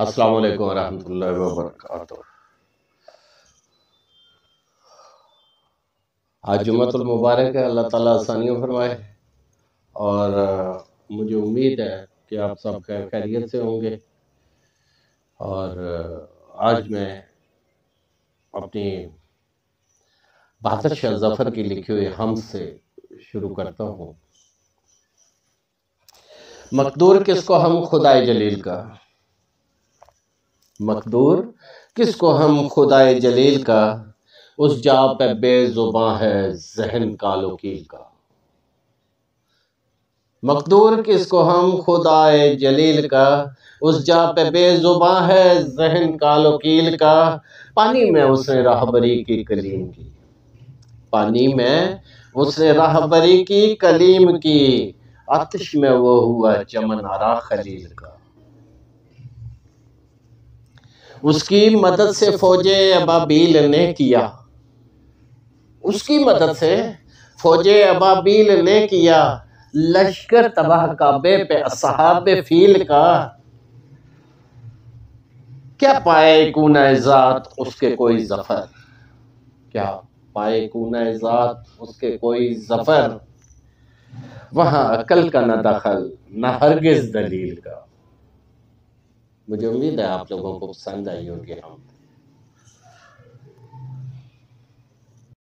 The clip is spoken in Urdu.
السلام علیکم ورحمۃ اللہ وبرکاتہ۔ آج جمعۃ المبارک ہے اللہ تعالیٰ آسانیوں فرمائے۔ اور مجھے امید ہے کہ آپ سب خیریت سے ہوں گے۔ اور آج میں اپنی بہادر شاہ ظفر کی لکھی ہوئی ہم سے شروع کرتا ہوں۔ مقدور کس کو ہم؟ خدائے جلیل کا۔ مقدور کس کو ہم خدائے جلیل کا، اس جا پہ بے زباں ہے ذہن کالوکیل کا۔ مقدور، کس کو ہم خدائے جلیل کا، اس جا پہ بے زباں ہے ذہن کالوکیل کا۔ پانی میں اس نے راہبری کی کلیم کی۔ پانی میں اس نے راہبری کی کلیم کی۔ آتش میں وہ ہوا چمن آرا خلیل کا۔ اس کی مدد سے فوج ابابیل نے کیا۔ اس کی مدد سے فوج ابابیل نے کیا۔ لشکر تباہ کعبے پہ اصحاب فیل کا۔ کیا پائے کونہ ذات اس کے کوئی ظفر؟ کیا پائے کونہ ذات اس کے کوئی ظفر؟ وہاں عقل کا نہ دخل، نہ ہرگز دلیل کا۔ مجھے امید ہے آپ لوگوں کو پسند آئی ہوگی۔ ہم